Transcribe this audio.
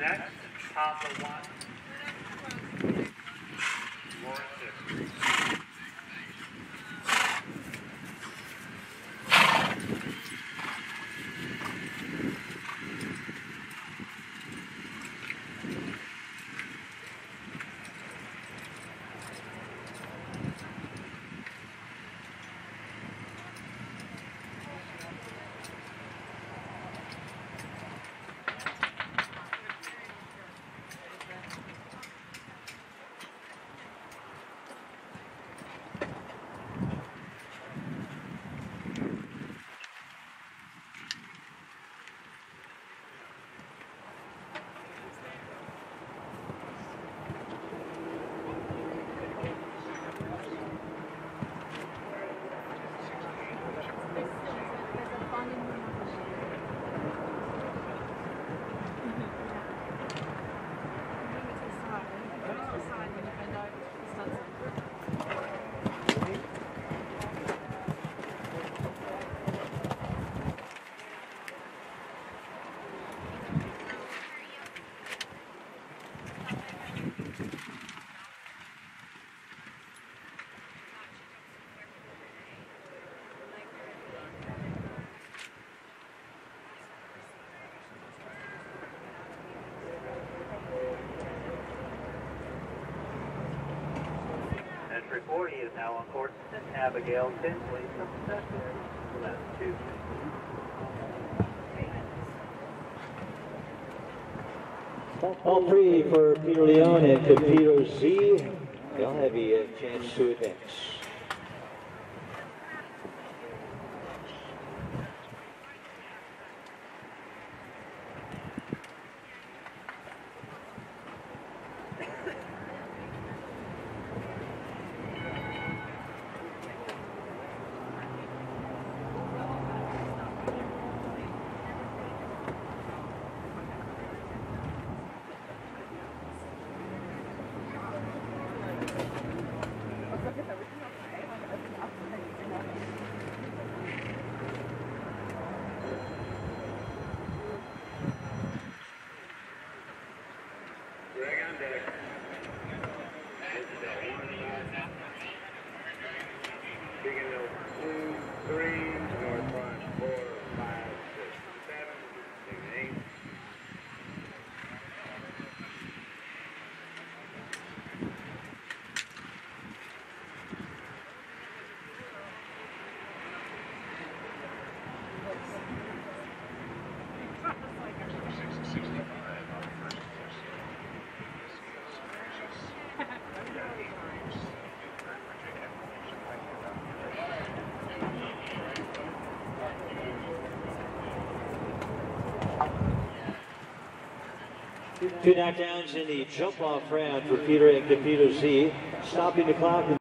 Next, Pablo 1. Warren 6. 40 is now on course. Abigail Tinsley. All three for Peter Leone and Capito Z. They'll have a chance to advance. Two knockdowns in the jump off round for Peter and Capito Z. Stopping the clock.